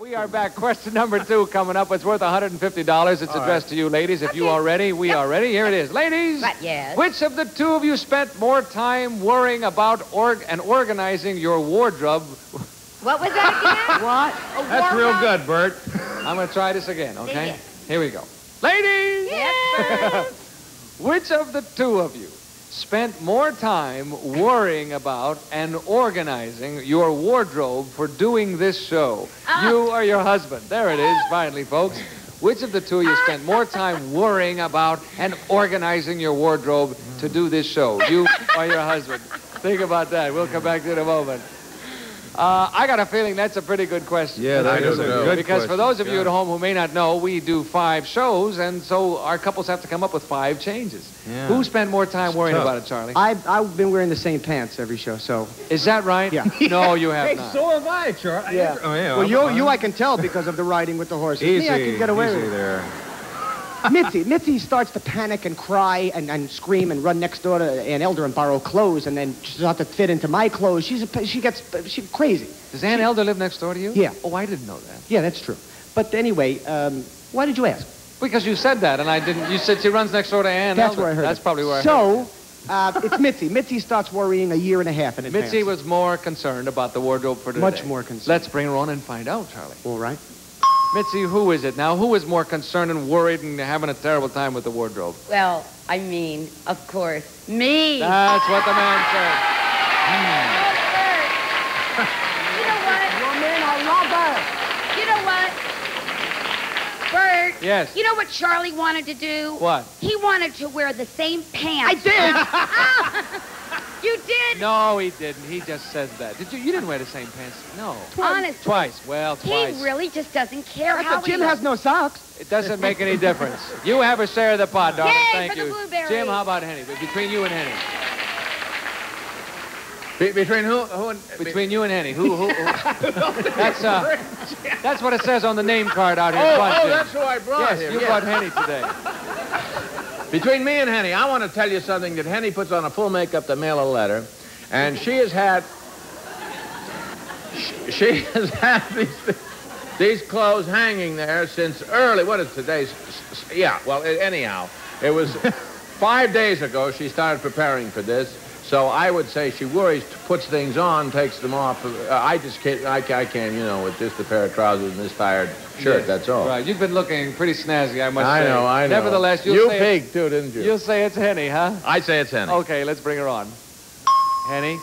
we are back. Question number two coming up. It's worth $150. It's addressed to you, ladies. If you are ready, we are ready. Here it is. Ladies, What, yes? which of the two of you spent more time worrying about org- and organizing your wardrobe? What was that again? What? A That's real good, Bert. I'm going to try this again, okay? Here we go. Ladies, Yes. which of the two of you spent more time worrying about and organizing your wardrobe for doing this show? Ah. You or your husband? There it is, finally, folks. Which of the two you spent more time worrying about and organizing your wardrobe to do this show? You or your husband? Think about that. We'll come back to it in a moment. Uh, I got a feeling that's a pretty good question. Yeah, that Because- is a good Because for those of you yeah. at home who may not know, we do five shows, and so our couples have to come up with five changes. Yeah. Who spent more time worrying tough. about it, Charlie? I've, I've been wearing the same pants every show, so. Is that right? Yeah. No, you have Hey, not. so have I, Charlie. Yeah. Oh, yeah. Well, I'm you, fine. you I can tell because of the riding with the horses. Easy, Me, I can get away easy with it. Mitzi, Mitzi starts to panic and cry and, and scream and run next door to Aunt Elder and borrow clothes, and then she starts to fit into my clothes. She's a, she gets she's crazy. Does Aunt Elder live next door to you? Yeah. Oh, I didn't know that. Yeah, that's true. But anyway, um, why did you ask? Because you said that, and I didn't. You said she runs next door to Aunt That's Elder. where I heard That's it. probably where I heard So, uh, it's Mitzi. Mitzi starts worrying a year and a half in it. advance. Mitzi was more concerned about the wardrobe for today. Much more concerned. Let's bring her on and find out, Charlie. All right. Mitzi, who is it now? Who is more concerned and worried and having a terrible time with the wardrobe? Well, I mean, of course, me. That's what the man said. Hmm. You know what? Woman, I love her. You know what? Bert. Yes. You know what Charlie wanted to do? What? He wanted to wear the same pants. I did. You did? No, he didn't. He just says that. Did you? You didn't wear the same pants? No. Honestly. Twice. Well, He twice. really just doesn't care That's how what Jim he has no socks. It doesn't make any difference. You have a share of the pot, darling. Yay Thank for the you. blueberries. Jim, how about Henny? Between you and Henny. Be- between who? who and, Between you and Henny. Who? who, who? that's uh, that's what it says on the name card out here. Oh, oh, Jim. that's who I brought Yes, here. you yeah. brought Henny today. Between me and Henny, I want to tell you something that Henny puts on a full makeup to mail a letter, and she has had she, she has had these these clothes hanging there since early. What is today's? Yeah. Well, anyhow, it was five days ago she started preparing for this. So I would say she worries, puts things on, takes them off. Uh, I just can't. I, I can't. You know, with just a pair of trousers and this tired shirt. Yes. That's all. Right. You've been looking pretty snazzy, I must I say. know. I know. Nevertheless, you'll you say peaked too, didn't you? You'll say it's Henny, huh? I say it's Henny. Okay, let's bring her on. Henny,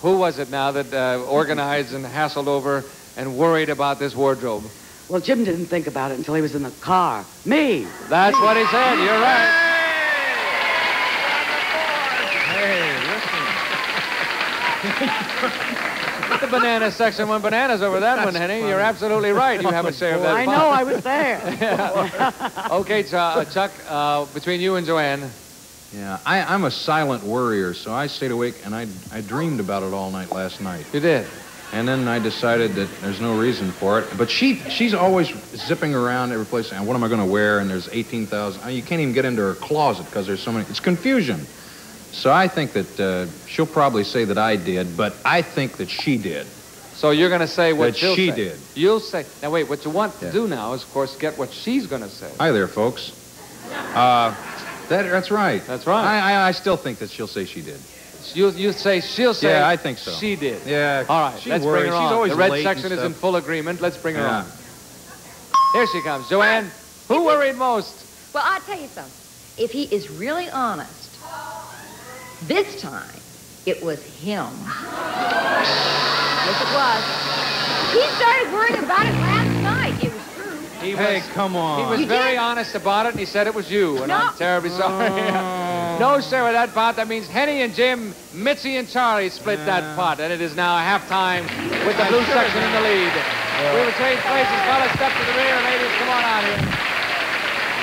who was it now that uh, organized and hassled over and worried about this wardrobe? Well, Jim didn't think about it until he was in the car. Me. That's what he said. You're right. Put the banana section one bananas over that one, Henny. You're absolutely right. You have a share of that. I pie. know, I was there. Okay, Ch- uh, Chuck, uh, between you and Jo Ann, Yeah, I, I'm a silent worrier, so I stayed awake and I, I dreamed about it all night last night. you did. And then I decided that there's no reason for it. But she she's always zipping around every place And what am I going to wear? And there's 18,000. I mean, You can't even get into her closet because there's so many. It's confusion. So I think that uh, she'll probably say that I did, but I think that she did. So you're going to say what she say. did. You'll say. Now wait, what you want to Yeah. do now is, of course, get what she's going to say. Hi there, folks. Uh, that, that's right. That's right. I, I, I still think that she'll say she did. You you say she'll say. Yeah, I think so. She did. Yeah. All right, she let's worries. bring her She's on. always the red late section and is in full agreement. Let's bring her Yeah. on. Here she comes, Jo Ann. Who worried most? Well, I'll tell you something. If he is really honest, this time it was him. Yes, it was. He started worrying about it last He Hey, was. come on. He was You very did? honest about it, and he said it was you, and No. I'm terribly sorry. Oh. no share of that pot. That means Henny and Jim, Mitzi and Charlie split that pot, and it is now halftime with the blue section in the lead. We will change places. Fellas, step to the rear. Ladies, come on out here.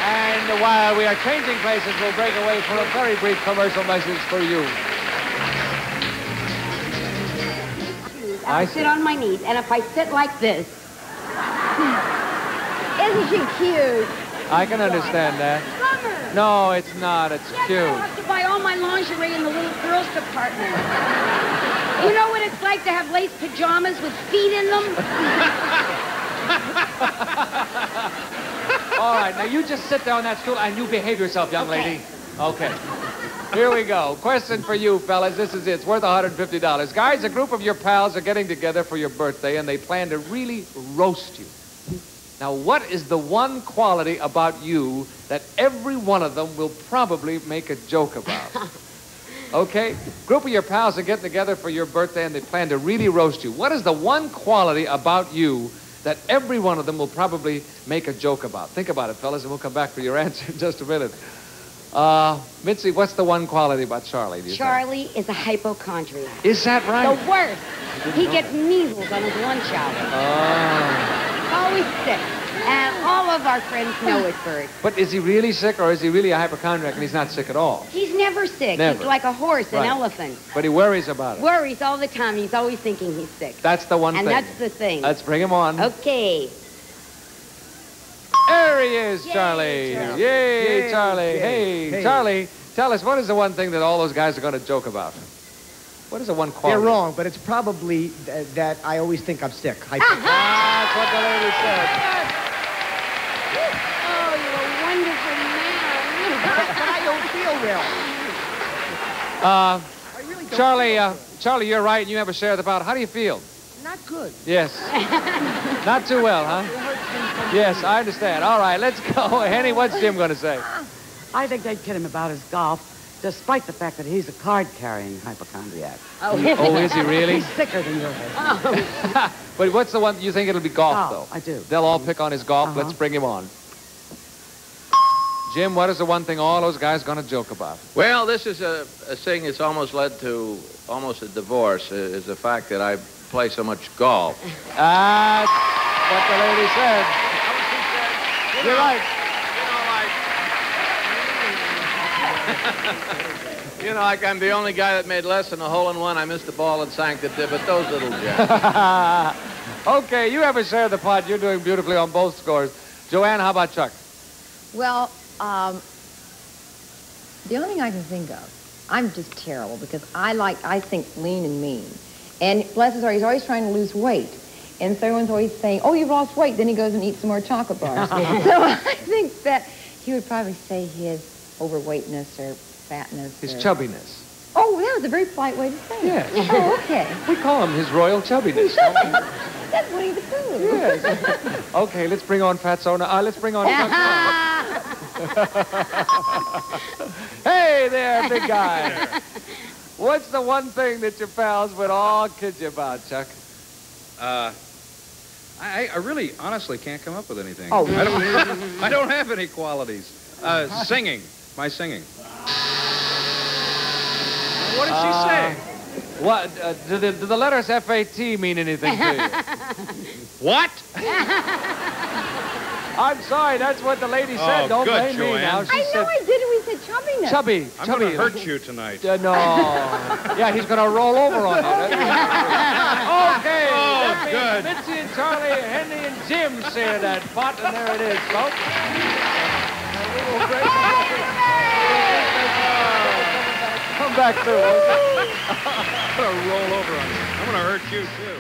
And while we are changing places, we'll break away for a very brief commercial message for you. I sit on my knees, and if I sit like this, isn't she cute? I can understand that. Summer. No, it's not. It's cute. I'll have to buy all my lingerie in the little girls department. You know what it's like to have lace pajamas with feet in them? All right, now you just sit there on that stool and you behave yourself, young lady. Okay. Here we go. Question for you, fellas. This is it. It's worth $150. Guys, a group of your pals are getting together for your birthday and they plan to really roast you. Now, what is the one quality about you that every one of them will probably make a joke about? Okay? Group of your pals are getting together for your birthday and they plan to really roast you. What is the one quality about you that every one of them will probably make a joke about? Think about it, fellas, and we'll come back for your answer in just a minute. Uh, Mitzi, what's the one quality about Charlie, do you Charlie is a hypochondriac. Is that right? The worst. He gets measles on his lunch hour. Oh. Always sick. And all of our friends know it, Bert. But is he really sick or is he really a hypochondriac and he's not sick at all? He's never sick. Never. He's like a horse, Right. an elephant. But he worries about it. Worries all the time. He's always thinking he's sick. That's the one and thing. And that's the thing. Let's bring him on. Okay. There he is, Yay, Charlie. Charlie. Yay, Yay, Charlie. yay, Hey, hey. Charlie, tell us, what is the one thing that all those guys are going to joke about? What is the one quality? They're wrong, but it's probably th- that I always think I'm sick. I, That's what the lady said. Oh, you're a wonderful man. but I don't feel well. Uh, really don't Charlie, feel uh, Charlie, you're right, and you have a share of the pot. How do you feel? Not good. Yes. Not too well, huh? Yes, I understand. All right, let's go. Henny, what's Jim going to say? I think they'd kid him about his golf, despite the fact that he's a card-carrying hypochondriac. Oh, Oh, is he really? He's sicker than your head. But what's the one you think it'll be golf, Golf, though? I do. They'll all pick on his golf. Uh-huh. Let's bring him on. Jim, what is the one thing all those guys going to joke about? Well, this is a, a thing that's almost led to almost a divorce, uh, is the fact that I play so much golf. That's what the lady said. You're right. You know, like I'm the only guy that made less than a hole in one. I missed the ball and sank the divot. Those little jacks. okay, you have a share of the pot. You're doing beautifully on both scores. Jo Ann, how about Chuck? Well, um, the only thing I can think of, I'm just terrible because I like, I think lean and mean. And bless his heart, he's always trying to lose weight. And so everyone's always saying, oh, you've lost weight. Then he goes and eats some more chocolate bars. so I think that he would probably say his overweightness or fatness. His or... chubbiness. Oh, that was a very polite way to say it. Yes. Oh, okay. We call him his royal chubbiness. don't we? That's Winnie the Pooh. yes. Okay, let's bring on Fatso now. Uh, let's bring on Chuck now. Hey there, big guy. What's the one thing that your pals would all kid you about, Chuck? Uh, I, I really, honestly, can't come up with anything. Oh. I don't, I don't have any qualities. Uh, singing, my singing. What did she say? What uh, do, the, do the letters FAT mean anything to you? What? I'm sorry, that's what the lady said. Oh, Don't good, blame me now. She I said know I did. We said chubbiness. chubby, I'm chubby. going to hurt you tonight. Uh, no. yeah, he's gonna roll over on you. okay. Oh, that good. Mitzi and Charlie, Henny and Jim share that pot, and there it is, folks. Come back okay? I'm going to roll over on you. I'm going to hurt you, too.